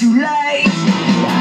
too late.